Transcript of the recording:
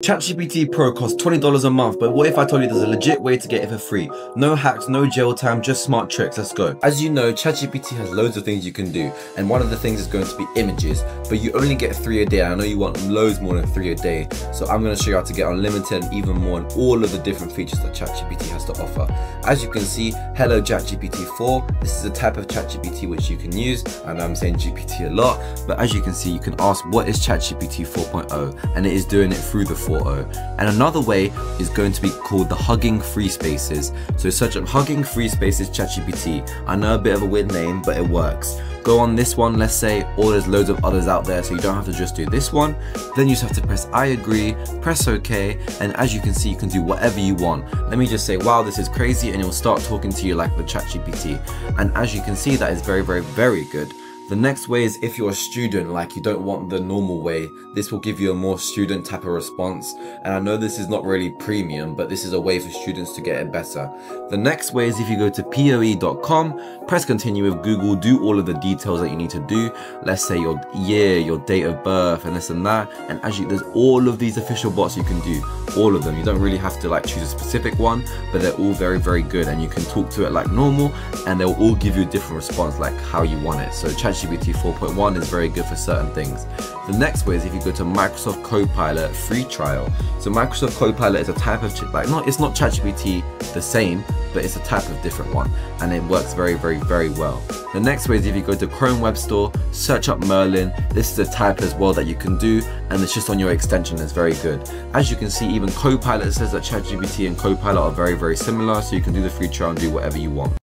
ChatGPT Pro costs $20 a month, but what if I told you there's a legit way to get it for free? No hacks, no jail time, just smart tricks, let's go. As you know, ChatGPT has loads of things you can do, and one of the things is going to be images, but you only get three a day. I know you want loads more than three a day, so I'm gonna show you how to get unlimited and even more on all of the different features that ChatGPT has to offer. As you can see, hello ChatGPT 4, this is a type of ChatGPT which you can use, and I'm saying GPT a lot, but as you can see, you can ask what is ChatGPT 4.0, and it is doing it through the 4.0. And another way is going to be called the Hugging Free Spaces. So search up Hugging Free Spaces ChatGPT. I know a bit of a weird name, but it works. Go on this one, let's say, or there's loads of others out there, so you don't have to just do this one. Then you just have to press I agree, press OK, and as you can see, you can do whatever you want. Let me just say, wow, this is crazy, and it will start talking to you like the ChatGPT. And as you can see, that is very, very, very good. The next way is if you're a student, like you don't want the normal way, this will give you a more student type of response. And I know this is not really premium, but this is a way for students to get it better. The next way is if you go to poe.com, press continue with Google, do all of the details that you need to do. Let's say your year, your date of birth, and this and that. And as you, there's all of these official bots you can do, all of them. You don't really have to like choose a specific one, but they're all very, very good. And you can talk to it like normal, and they'll all give you a different response, like how you want it. So ChatGPT 4.1 is very good for certain things. The next way is if you go to Microsoft Copilot free trial. So Microsoft Copilot is a type of chip, like not it's not ChatGPT the same, but it's a type of different one, and it works very, very, very well. The next way is if you go to Chrome Web Store, search up Merlin. This is a type as well that you can do, and it's just on your extension. It's very good. As you can see, even Copilot says that ChatGPT and Copilot are very, very similar, so you can do the free trial and do whatever you want.